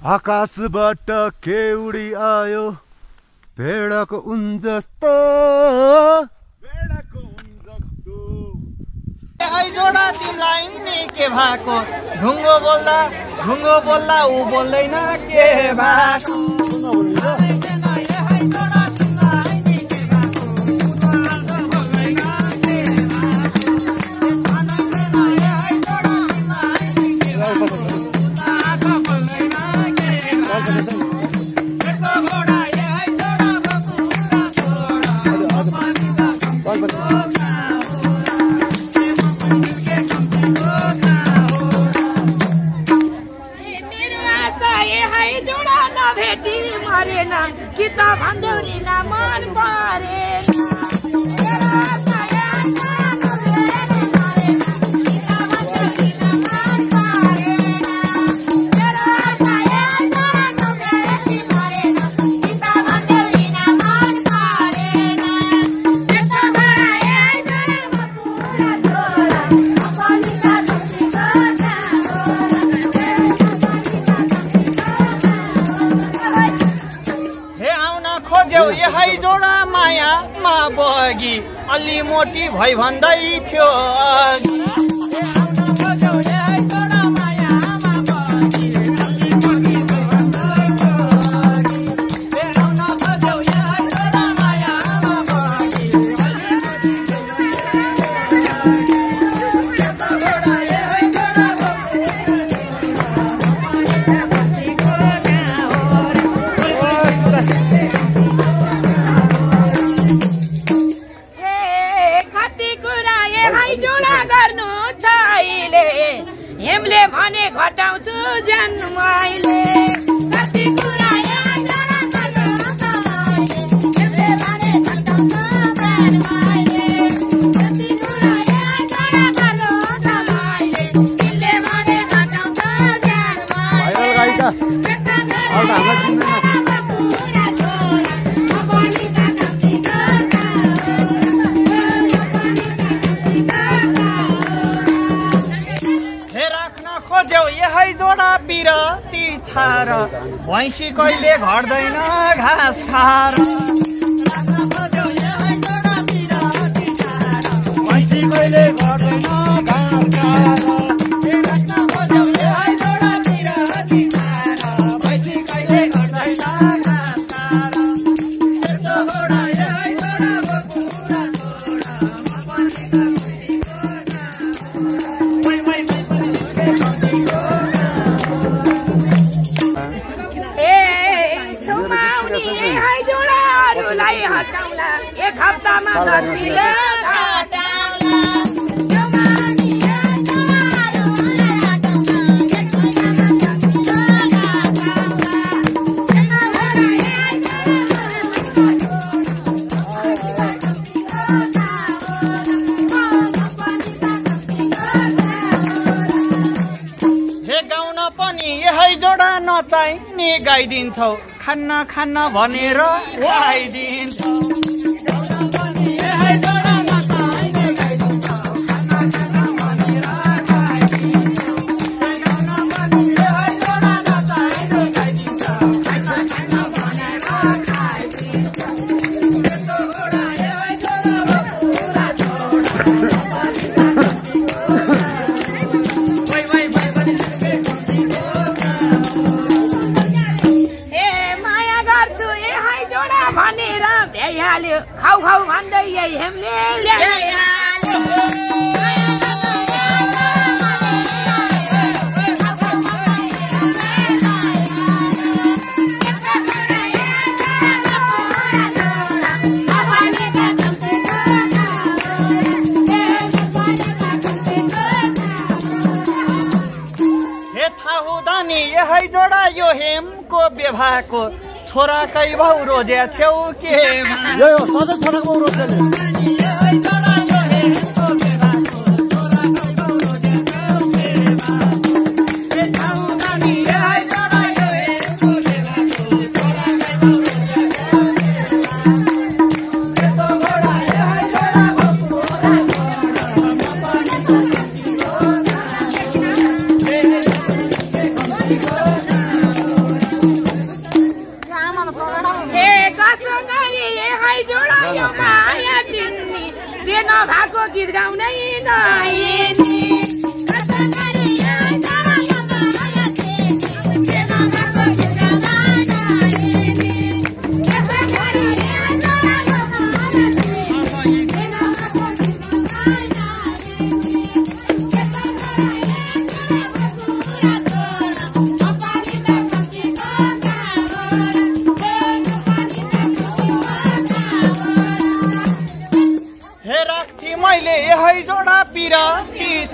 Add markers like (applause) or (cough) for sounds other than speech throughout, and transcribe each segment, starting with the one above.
आकाशबाट के उडी आयो। भेडाको उन जस्तो जोडा तिमीलाई नि के भएको? ढुङ्गो बोल्दा ढुङ्गो बोल्दा ऊ बोल्दैन के भएको? मेरो आशा यही जोडा नभेटी मरेन कि त भन्दैरिन मन परे बगी। अलि मोटी भइ भन्दै थियो। यही जोडा पिरती छार। भैँसी कहिले घट्दैन घाँस भैँसी कहिले घट्दैन एक हप्तामा दर्जीले हटाउला। छेउमा आउने हाई हे गाउन पनि यही जोडा नचाहिने गाइदिन्छौ खान्न खान्न भनेर खुवाइदिन्छौ व्यवहारको छोराकै भाउ रोज्या छेउ के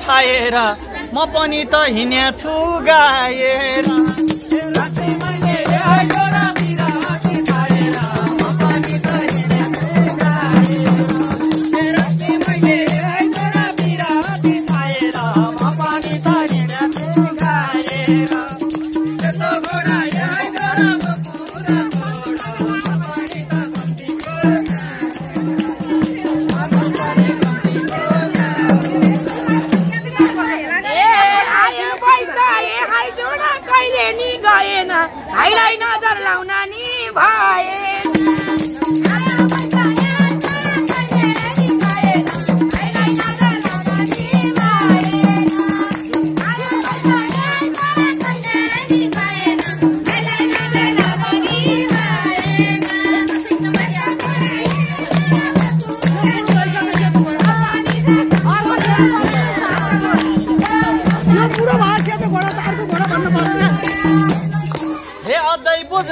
पाएर म पनि त हिँड्या गाएर।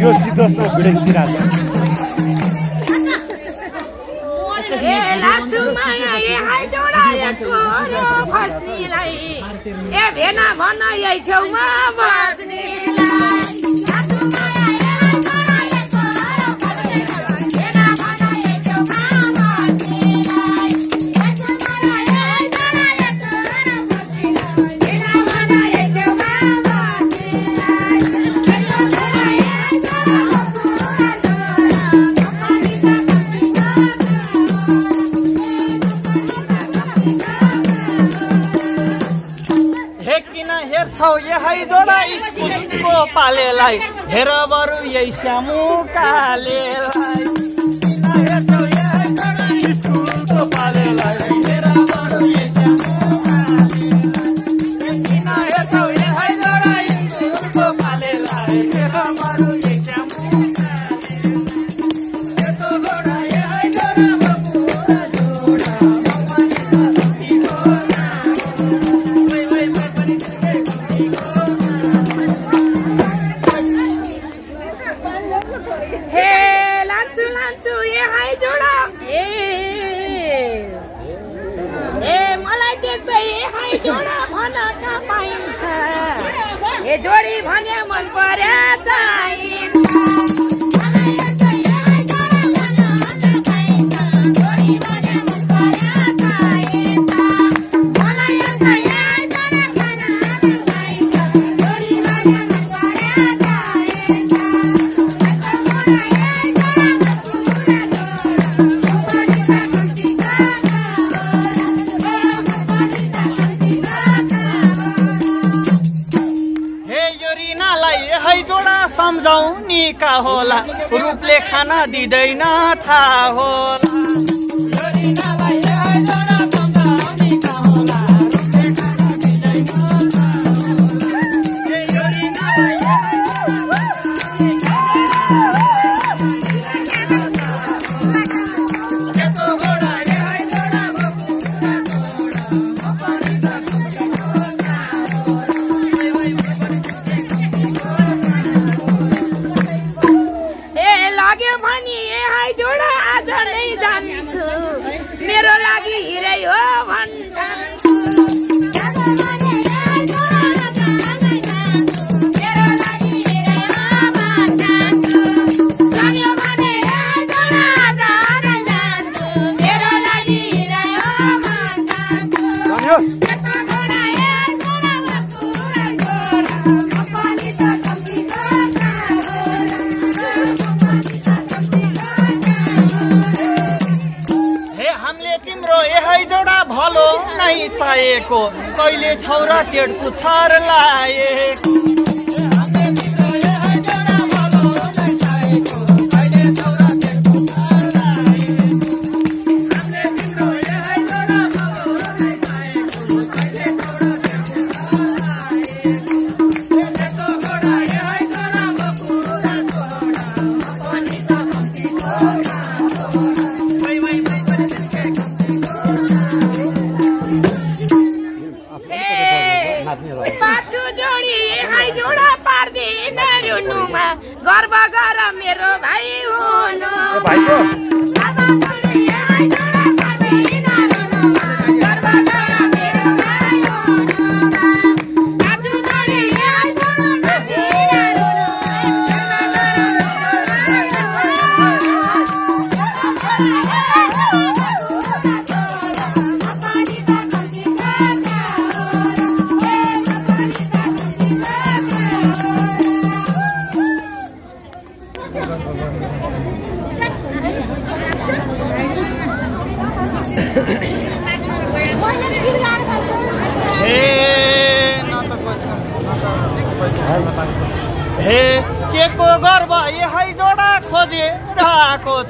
यो सिद्धोष्ण भिडियो खिराको ए भेना भन यही छेउमा बस्नेलाई छौ यही जोडा स्कुलको पालेलाई हेर बरु यही स्यामु कालेलाई ए हाई जोड ए ए मलाई त्यसै ए हाई जोड भन कहाँ पाइन्छ ए जोडी भने मन पर्या चाहिँ का होला? रूपले खान दिँदैन थाहा होला। चाहिँ चाहिएको कहिले छौरा टेडको छर लाएको। 要白色。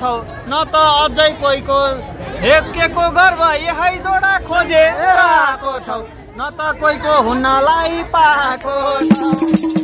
छौ। न त अझै कोहीको हेकेको गर्व यही जोडा खोजे राको छौ। न त कोही को हुनलाई पाएको छौ।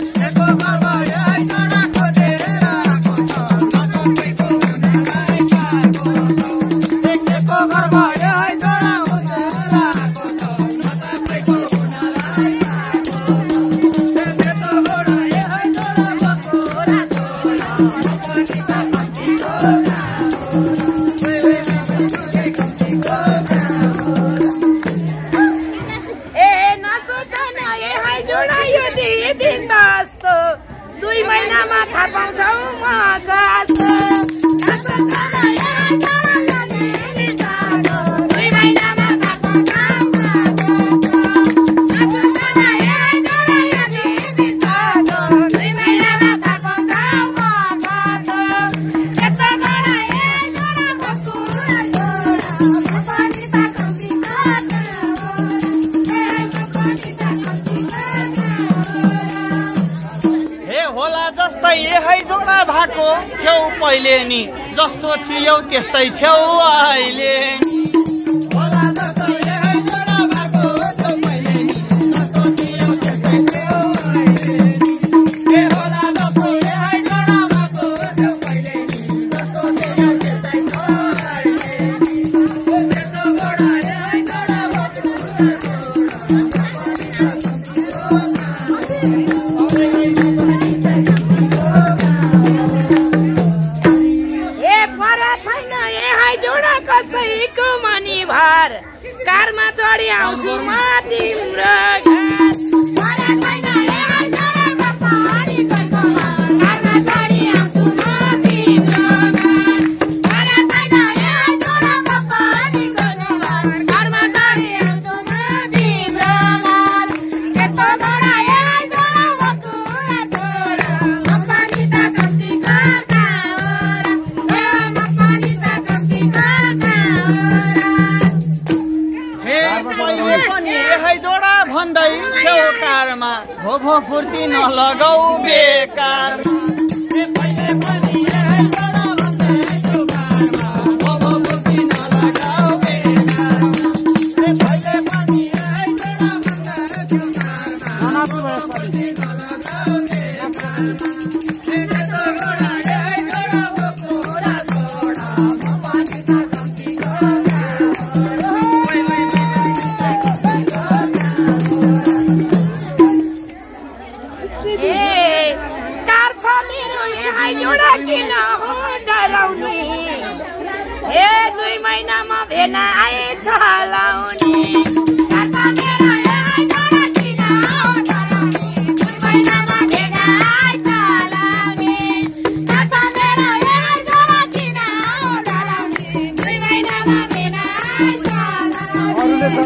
कस्तो थियो त्यस्तै छेउ अहिले फुर्ती नलगाऊ बेकार।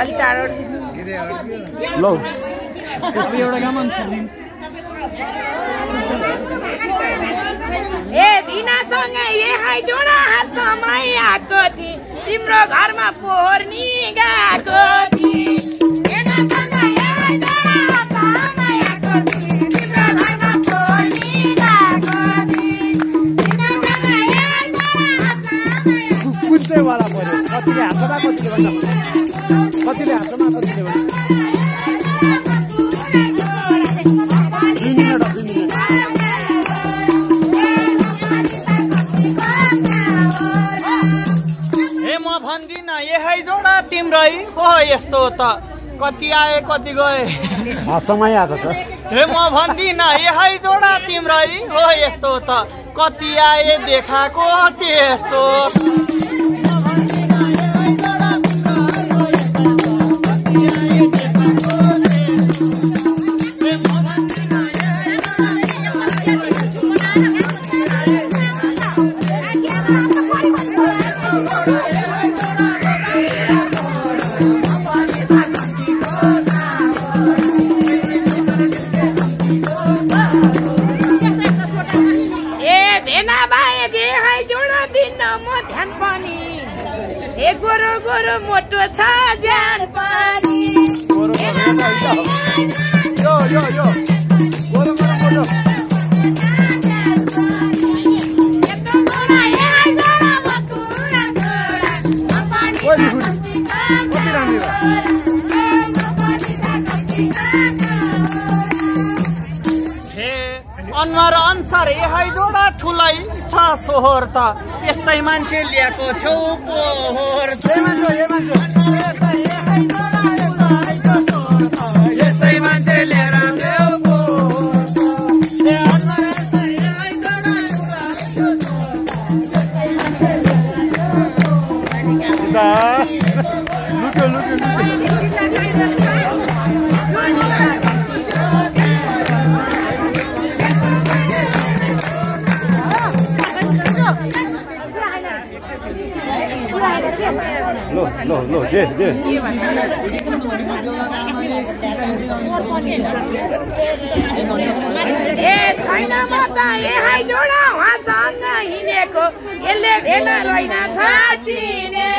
अलि टाढो ल। ए (laughs) बिनासँग ए हाई जोडा समय आएको थिएँ तिम्रो घरमा पोहोर्नी गएको थिएँ। त कति आए कति गए? समय आएको त। हे म भन्दिनँ यही जोडा तिम्रै हो यस्तो त। कति आए देखाएको त्यस्तो गोरो मोटो छ ज्यान पनि यो यो यो गोरो गोरो अनुहार अनुसार यही जोडा ठुलै छ सोहोर त यस्तै मान्छे ल्याएको छेउ पोहोर दे ए छैन म त ए जोडा हिँडेको। यसले भेना रहेन छ चिनेको।